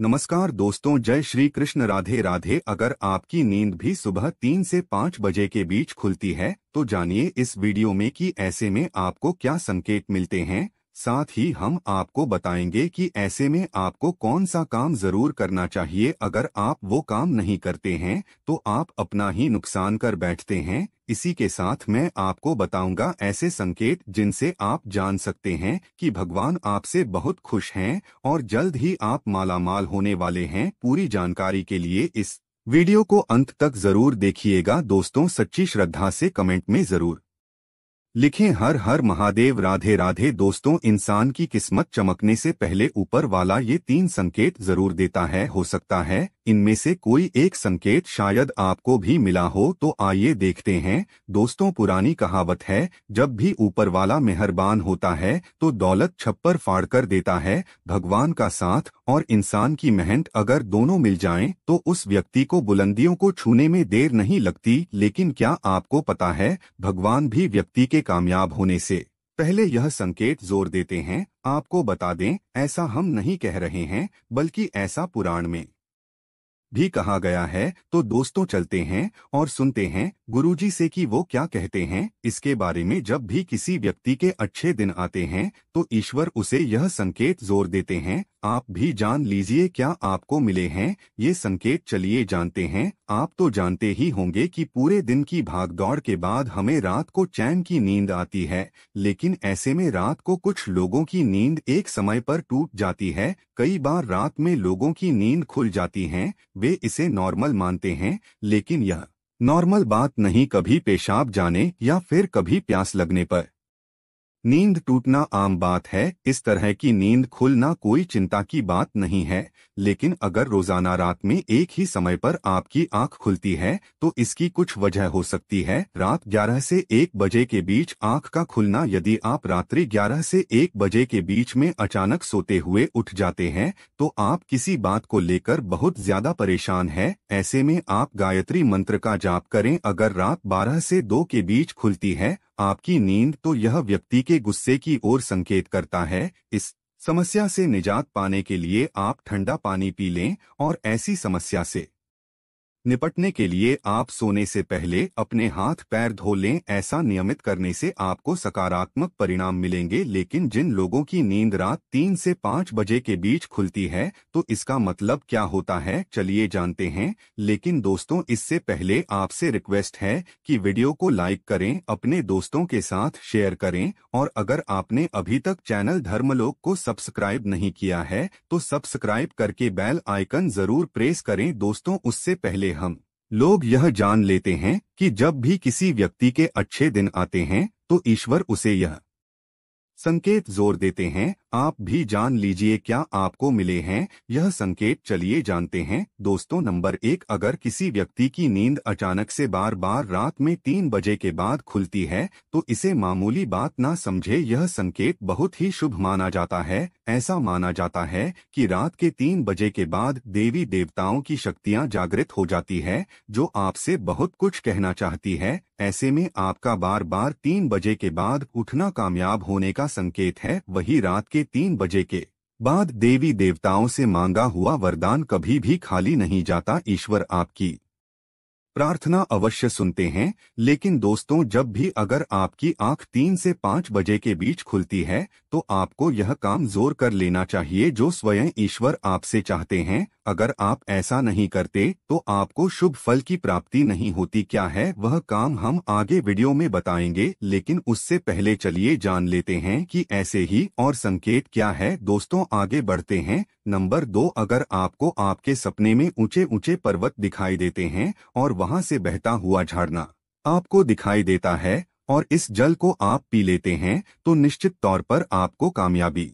नमस्कार दोस्तों, जय श्री कृष्ण, राधे राधे। अगर आपकी नींद भी सुबह तीन से पाँच बजे के बीच खुलती है तो जानिए इस वीडियो में कि ऐसे में आपको क्या संकेत मिलते हैं। साथ ही हम आपको बताएँगे कि ऐसे में आपको कौन सा काम ज़रूर करना चाहिए। अगर आप वो काम नहीं करते हैं तो आप अपना ही नुकसान कर बैठते हैं। इसी के साथ मैं आपको बताऊँगा ऐसे संकेत जिनसे आप जान सकते हैं कि भगवान आपसे बहुत खुश हैं और जल्द ही आप मालामाल होने वाले हैं। पूरी जानकारी के लिए इस वीडियो को अंत तक ज़रूर देखिएगा। दोस्तों, सच्ची श्रद्धा से कमेंट में ज़रूर लिखें। हर हर महादेव, राधे राधे। दोस्तों, इंसान की किस्मत चमकने से पहले ऊपर वाला ये तीन संकेत ज़रूर देता है, हो सकता है इनमें से कोई एक संकेत शायद आपको भी मिला हो तो आइए देखते हैं। दोस्तों, पुरानी कहावत है, जब भी ऊपर वाला मेहरबान होता है तो दौलत छप्पर फाड़ कर देता है। भगवान का साथ और इंसान की मेहनत अगर दोनों मिल जाएँ तो उस व्यक्ति को बुलंदियों को छूने में देर नहीं लगती। लेकिन क्या आपको पता है, भगवान भी व्यक्ति के कामयाब होने से? पहले यह संकेत ज़ोर देते हैं। आपको बता दें, ऐसा हम नहीं कह रहे हैं, बल्कि ऐसा पुराण में। भी कहा गया है तो दोस्तों चलते हैं और सुनते हैं, गुरुजी से कि वो क्या कहते हैं। इसके बारे में जब भी किसी व्यक्ति के अच्छे दिन आते हैं तो ईश्वर उसे यह संकेत ज़ोर देते हैं आप भी जान लीजिए क्या आपको मिले हैं, ये संकेत चलिए जानते हैं, आप तो जानते ही होंगे कि पूरे दिन की भागदौड़ के बाद हमें रात को चैन की नींद आती है, लेकिन ऐसे में रात को कुछ लोगों की नींद एक समय पर टूट जाती है, कई बार रात में लोगों की नींद खुल जाती है, वे इसे नॉर्मल मानते हैं, लेकिन यह नॉर्मल बात नहीं कभी पेशाब जाने या फिर कभी प्यास लगने पर। नींद टूटना आम बात है, इस तरह की नींद खुलना कोई चिंता की बात नहीं है, लेकिन अगर रोज़ाना रात में एक ही समय पर आपकी आँख खुलती है तो इसकी कुछ वजह हो सकती है। रात 11 से 1 बजे के बीच आँख का खुलना यदि आप रात्रि 11 से 1 बजे के बीच में अचानक सोते हुए उठ जाते हैं तो आप किसी बात को लेकर बहुत ज़्यादा परेशान है। ऐसे में आप गायत्री मंत्र का जाप करें। अगर रात बारह से दो के बीच खुलती है आपकी नींद तो यह व्यक्ति के गुस्से की ओर संकेत करता है, इस समस्या से निजात पाने के लिए आप ठंडा पानी पी लें और ऐसी समस्या से निपटने के लिए आप सोने से पहले अपने हाथ पैर धो लें, ऐसा नियमित करने से आपको सकारात्मक परिणाम मिलेंगे। लेकिन जिन लोगों की नींद रात तीन से पाँच बजे के बीच खुलती है तो इसका मतलब क्या होता है, चलिए जानते हैं। लेकिन दोस्तों, इससे पहले आपसे रिक्वेस्ट है कि वीडियो को लाइक करें, अपने दोस्तों के साथ शेयर करें, और अगर आपने अभी तक चैनल धर्मलोक को सब्सक्राइब नहीं किया है तो सब्सक्राइब करके बेल आइकन ज़रूर प्रेस करें। दोस्तों, उससे पहले हम। लोग यह जान लेते हैं कि जब भी किसी व्यक्ति के अच्छे दिन आते हैं तो ईश्वर उसे यह संकेत ज़ोर देते हैं। आप भी जान लीजिए क्या आपको मिले हैं। यह संकेत चलिए जानते हैं। दोस्तों, नंबर एक, अगर किसी व्यक्ति की नींद अचानक से बार बार रात में तीन बजे के बाद खुलती है तो इसे मामूली बात ना समझे। यह संकेत बहुत ही शुभ माना जाता है। ऐसा माना जाता है कि रात के तीन बजे के बाद देवी देवताओं की शक्तियाँ जागृत हो जाती है, जो आपसे बहुत कुछ कहना चाहती है। ऐसे में आपका बार बार तीन बजे के बाद उठना कामयाब होने का संकेत है, वही रात के तीन बजे के बाद देवी देवताओं से मांगा हुआ वरदान कभी भी खाली नहीं जाता ईश्वर आपकी प्रार्थना अवश्य सुनते हैं, लेकिन दोस्तों, जब भी अगर आपकी आँख तीन से पाँच बजे के बीच खुलती है तो आपको यह काम ज़ोर कर लेना चाहिए जो स्वयं ईश्वर आपसे चाहते हैं। अगर आप ऐसा नहीं करते तो आपको शुभ फल की प्राप्ति नहीं होती। क्या है, वह काम हम आगे वीडियो में बताएँगे, लेकिन उससे पहले चलिए जान लेते हैं कि ऐसे ही और संकेत क्या है। दोस्तों, आगे बढ़ते हैं। नंबर दो, अगर आपको आपके सपने में ऊँचे ऊँचे पर्वत दिखाई देते हैं और वहाँ से बहता हुआ झरना आपको दिखाई देता है और इस जल को आप पी लेते हैं तो निश्चित तौर पर आपको कामयाबी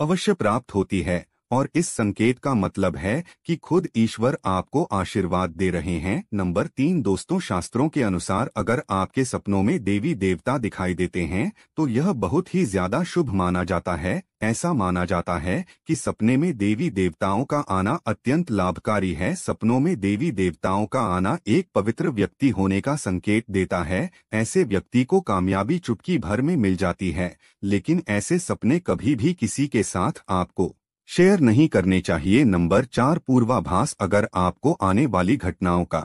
अवश्य प्राप्त होती है। और इस संकेत का मतलब है कि खुद ईश्वर आपको आशीर्वाद दे रहे हैं। नंबर तीन, दोस्तों, शास्त्रों के अनुसार अगर आपके सपनों में देवी देवता दिखाई देते हैं तो यह बहुत ही ज़्यादा शुभ माना जाता है। ऐसा माना जाता है कि सपने में देवी देवताओं का आना अत्यंत लाभकारी है। सपनों में देवी देवताओं का आना एक पवित्र व्यक्ति होने का संकेत देता है। ऐसे व्यक्ति को कामयाबी चुटकी भर में मिल जाती है, लेकिन ऐसे सपने कभी भी किसी के साथ आपको शेयर नहीं करने चाहिए। नंबर चार पूर्वाभास अगर आपको आने वाली घटनाओं का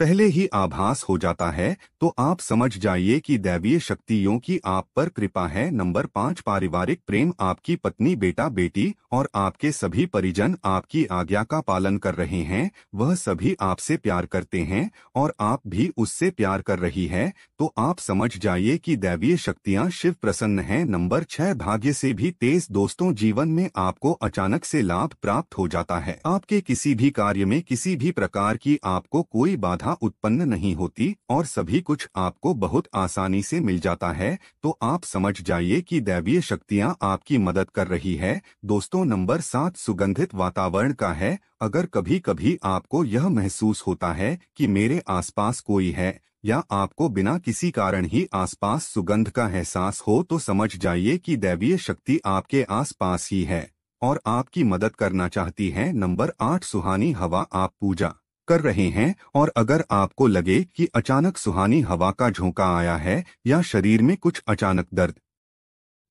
पहले ही आभास हो जाता है तो आप समझ जाइए कि दैवीय शक्तियों की आप पर कृपा है। नंबर पाँच, पारिवारिक प्रेम आपकी पत्नी, बेटा, बेटी और आपके सभी परिजन आपकी आज्ञा का पालन कर रहे हैं, वह सभी आपसे प्यार करते हैं और आप भी उससे प्यार कर रही है तो आप समझ जाइए कि दैवीय शक्तियाँ शिव प्रसन्न हैं। नंबर छह, भाग्य से भी तेज दोस्तों जीवन में आपको अचानक से लाभ प्राप्त हो जाता है। आपके किसी भी कार्य में किसी भी प्रकार की आपको कोई बाधा बाधा उत्पन्न नहीं होती और सभी कुछ आपको बहुत आसानी से मिल जाता है तो आप समझ जाइए कि दैवीय शक्तियाँ आपकी मदद कर रही है। दोस्तों, नंबर सात सुगंधित वातावरण का है। अगर कभी कभी आपको यह महसूस होता है कि मेरे आसपास कोई है, या आपको बिना किसी कारण ही आसपास सुगंध का एहसास हो तो समझ जाइए कि दैवीय शक्ति आपके आसपास ही है, और आपकी मदद करना चाहती है। नंबर आठ, सुहानी हवा, आप पूजा। कर रहे हैं और अगर आपको लगे कि अचानक सुहानी हवा का झोंका आया है या शरीर में कुछ अचानक दर्द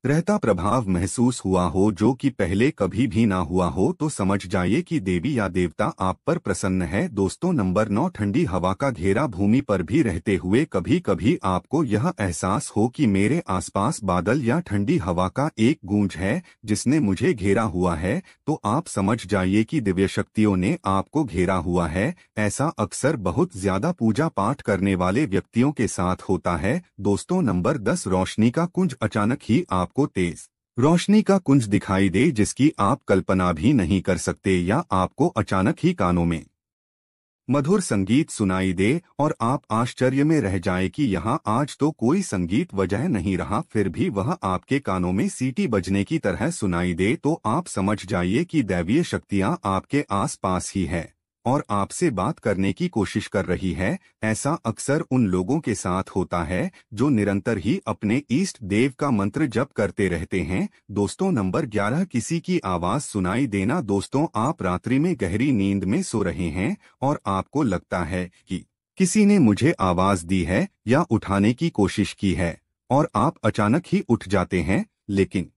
रहता प्रभाव महसूस हुआ हो, जो कि पहले कभी भी ना हुआ हो तो समझ जाइए कि देवी या देवता आप पर प्रसन्न है। दोस्तों, नंबर नौ, ठंडी हवा का घेरा भूमि पर भी रहते हुए कभी कभी आपको यह एहसास हो कि मेरे आसपास बादल या ठंडी हवा का एक गूंज है, जिसने मुझे घेरा हुआ है तो आप समझ जाइए कि दिव्य शक्तियों ने आपको घेरा हुआ है। ऐसा अक्सर बहुत ज़्यादा पूजा पाठ करने वाले व्यक्तियों के साथ होता है। दोस्तों, नंबर दस, रोशनी का कुंज अचानक ही आप आपको तेज रोशनी का कुंज दिखाई दे जिसकी आप कल्पना भी नहीं कर सकते या आपको अचानक ही कानों में मधुर संगीत सुनाई दे और आप आश्चर्य में रह जाए कि यहाँ आज तो कोई संगीत वजह नहीं रहा, फिर भी वह आपके कानों में सीटी बजने की तरह सुनाई दे तो आप समझ जाइए कि दैवीय शक्तियाँ आपके आस पास ही है। और आपसे बात करने की कोशिश कर रही है, ऐसा अक्सर उन लोगों के साथ होता है, जो निरंतर ही अपने ईस्ट देव का मंत्र जप करते रहते हैं। दोस्तों, नंबर ग्यारह, किसी की आवाज़ सुनाई देना। दोस्तों, आप रात्रि में गहरी नींद में सो रहे हैं और आपको लगता है कि किसी ने मुझे आवाज़ दी है या उठाने की कोशिश की है और आप अचानक ही उठ जाते हैं, लेकिन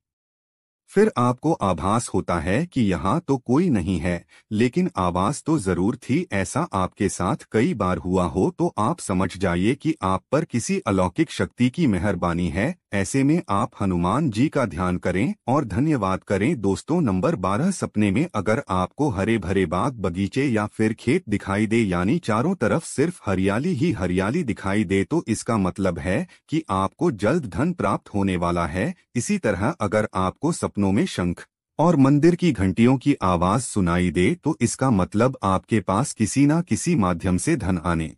फिर आपको आभास होता है कि यहाँ तो कोई नहीं है, लेकिन आवाज़ तो ज़रूर थी, ऐसा आपके साथ कई बार हुआ हो तो आप समझ जाइए कि आप पर किसी अलौकिक शक्ति की मेहरबानी है। ऐसे में आप हनुमान जी का ध्यान करें और धन्यवाद करें। दोस्तों, नंबर बारह सपने में अगर आपको हरे भरे बाग बगीचे या फिर खेत दिखाई दे, यानी चारों तरफ़ सिर्फ़ हरियाली ही हरियाली दिखाई दे तो इसका मतलब है कि आपको जल्द धन प्राप्त होने वाला है। इसी तरह अगर आपको सपनों में शंख और मंदिर की घंटियों की आवाज़ सुनाई दे तो इसका मतलब आपके पास किसी न किसी माध्यम से धन आने।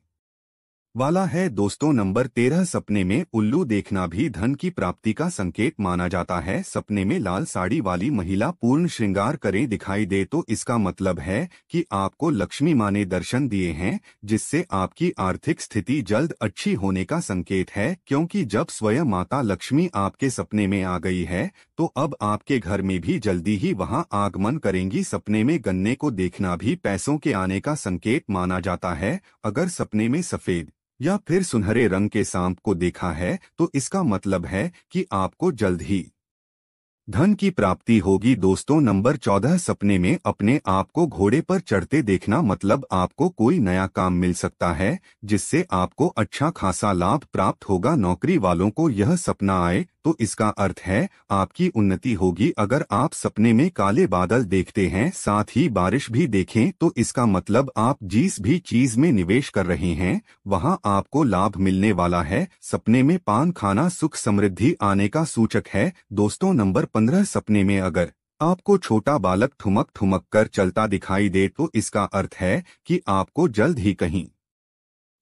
वाला है दोस्तों नंबर तेरह, सपने में उल्लू देखना भी धन की प्राप्ति का संकेत माना जाता है। सपने में लाल साड़ी वाली महिला पूर्ण श्रृंगार करें दिखाई दे तो इसका मतलब है कि आपको लक्ष्मी माँ ने दर्शन दिए हैं, जिससे आपकी आर्थिक स्थिति जल्द अच्छी होने का संकेत है। क्योंकि जब स्वयं माता लक्ष्मी आपके सपने में आ गई है तो अब आपके घर में भी जल्दी ही वहाँ आगमन करेंगी। सपने में गन्ने को देखना भी पैसों के आने का संकेत माना जाता है, अगर सपने में सफ़ेद या फिर सुनहरे रंग के सांप को देखा है तो इसका मतलब है कि आपको जल्द ही धन की प्राप्ति होगी। दोस्तों, नंबर चौदह, सपने में अपने आप को घोड़े पर चढ़ते देखना मतलब आपको कोई नया काम मिल सकता है, जिससे आपको अच्छा खासा लाभ प्राप्त होगा। नौकरी वालों को यह सपना आए तो इसका अर्थ है, आपकी उन्नति होगी। अगर आप सपने में काले बादल देखते हैं, साथ ही बारिश भी देखें तो इसका मतलब आप जिस भी चीज़ में निवेश कर रहे हैं, वहाँ आपको लाभ मिलने वाला है। सपने में पान खाना सुख समृद्धि आने का सूचक है। दोस्तों, नंबर पंद्रह, सपने में अगर आपको छोटा बालक ठुमक ठुमक कर चलता दिखाई दे तो इसका अर्थ है कि आपको जल्द ही कहीं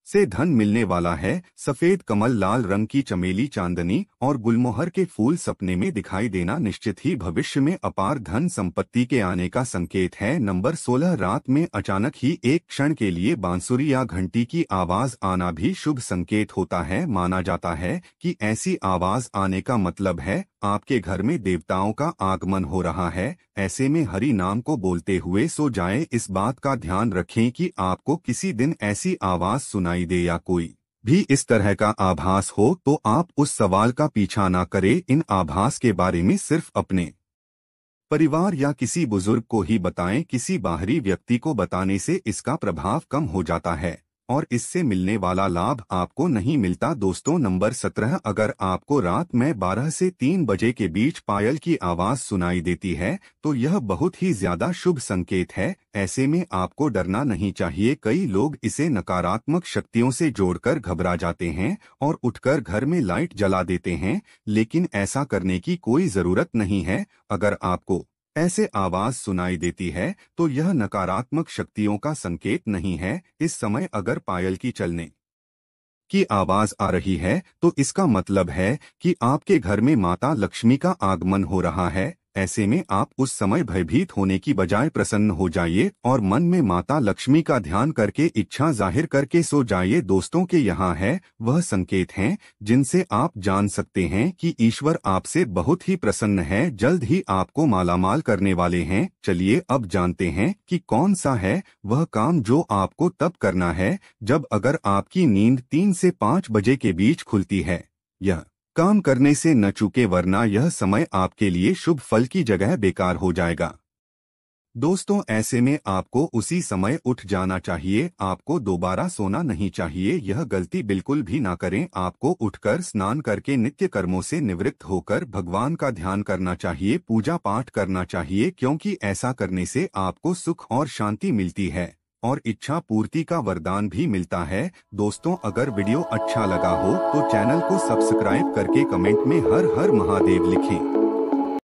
से धन मिलने वाला है। सफ़ेद कमल लाल रंग की चमेली चांदनी और गुलमोहर के फूल सपने में दिखाई देना निश्चित ही भविष्य में अपार धन संपत्ति के आने का संकेत है। नंबर 16 रात में अचानक ही एक क्षण के लिए बांसुरी या घंटी की आवाज़ आना भी शुभ संकेत होता है। माना जाता है कि ऐसी आवाज़ आने का मतलब है, आपके घर में देवताओं का आगमन हो रहा है। ऐसे में हरि नाम को बोलते हुए सो जाए। इस बात का ध्यान रखें कि आपको किसी दिन ऐसी आवाज़ सुनाई दे या कोई भी इस तरह का आभास हो तो आप उस सवाल का पीछा ना करें। इन आभास के बारे में सिर्फ़ अपने परिवार या किसी बुज़ुर्ग को ही बताएँ। किसी बाहरी व्यक्ति को बताने से इसका प्रभाव कम हो जाता है। और इससे मिलने वाला लाभ आपको नहीं मिलता। दोस्तों, नंबर सत्रह, अगर आपको रात में 12 से 3 बजे के बीच पायल की आवाज़ सुनाई देती है तो यह बहुत ही ज़्यादा शुभ संकेत है। ऐसे में आपको डरना नहीं चाहिए। कई लोग इसे नकारात्मक शक्तियों से जोड़कर घबरा जाते हैं और उठकर घर में लाइट जला देते हैं, लेकिन ऐसा करने की कोई ज़रूरत नहीं है। अगर आपको ऐसे आवाज़ सुनाई देती है तो यह नकारात्मक शक्तियों का संकेत नहीं है, इस समय अगर पायल की चलने की आवाज़ आ रही है तो इसका मतलब है कि आपके घर में माता लक्ष्मी का आगमन हो रहा है। ऐसे में आप उस समय भयभीत होने की बजाय प्रसन्न हो जाइए और मन में माता लक्ष्मी का ध्यान करके इच्छा ज़ाहिर करके सो जाइए। दोस्तों के यहाँ है वह संकेत हैं, जिनसे आप जान सकते हैं कि ईश्वर आपसे बहुत ही प्रसन्न है, जल्द ही आपको मालामाल करने वाले हैं। चलिए अब जानते हैं कि कौन सा है वह काम जो आपको तब करना है, जब अगर आपकी नींद तीन से पाँच बजे के बीच खुलती है। यह काम करने से न चूके वरना यह समय आपके लिए शुभ फल की जगह बेकार हो जाएगा। दोस्तों, ऐसे में आपको उसी समय उठ जाना चाहिए, आपको दोबारा सोना नहीं चाहिए, यह गलती बिल्कुल भी ना करें, आपको उठकर स्नान करके नित्य कर्मों से निवृत्त होकर भगवान का ध्यान करना चाहिए, पूजा पाठ करना चाहिए, क्योंकि ऐसा करने से आपको सुख और शांति मिलती है। और इच्छा पूर्ति का वरदान भी मिलता है। दोस्तों, अगर वीडियो अच्छा लगा हो तो चैनल को सब्सक्राइब करके कमेंट में हर हर महादेव लिखें।